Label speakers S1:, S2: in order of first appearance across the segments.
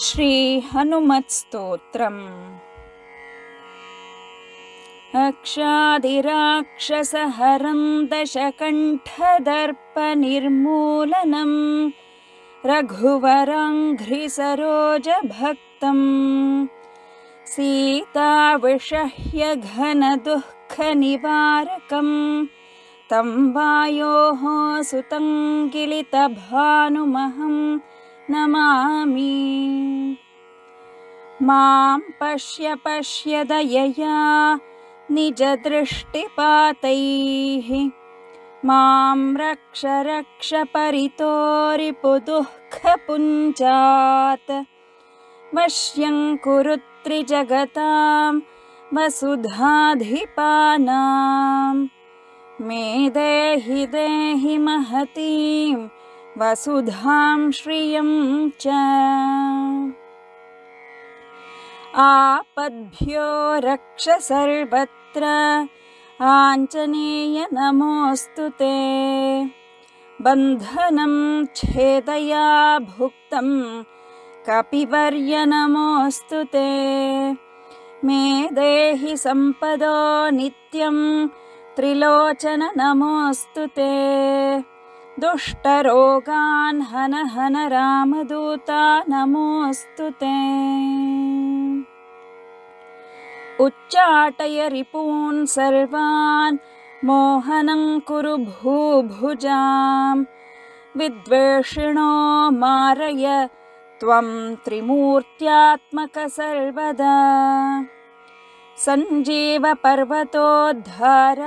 S1: श्रीहनुमत्स्तोत्रम्। अक्षादिराक्षसहरं दशकण्ठदर्पनिर्मूलनम् रघुवराङ्घ्रिसरोजभक्तम्। सीताविषह्य घनदुःखनिवारकम् तं वायोः सुतङ्गिलितभानुमहम् नमामि मां पश्य पश्य दयया निजदृष्टिपातैः। मां रक्ष रक्ष परितोरिपुदुःखपुञ्जात्। कुरु त्रिजगतां वसुधाधिपानां। मे देहि देहि महतीं वसुधां श्रियं च। आपद्भ्यो रक्ष सर्वत्र आञ्जनेय नमोऽस्तु ते। बन्धनं छेदया भुक्तं कपिवर्य नमोऽस्तु ते। मे देहि सम्पदो नित्यं। त्रिलोचन नमोऽस्तु ते दुष्टरोगान् हन हन रामदूता नमोऽस्तु ते। उच्चाटय रिपून् सर्वान् मोहनं कुरु भूभुजां विद्वेषिणो मारय त्वं त्रिमूर्त्यात्मक सर्वदा। सञ्जीवपर्वतोद्धार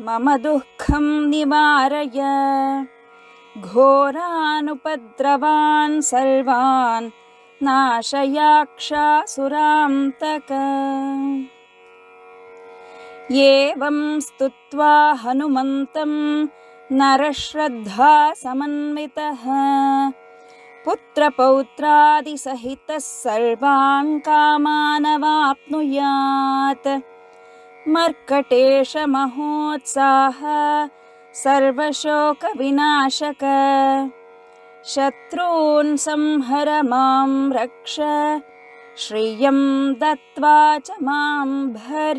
S1: मम दुःखं निवारय। घोरानुपद्रवान् सर्वान् नाशयाक्षासुरान्तक एवं स्तुत्वा हनुमन्तं नरश्रद्धासमन्वितः। पुत्रपौत्रादिसहितः सर्वान् कामानवाप्नुयात् मर्कटेशमहोत्साह सर्वशोकविनाशक। शत्रून् संहर मां रक्ष श्रियं दत्त्वा च मां भर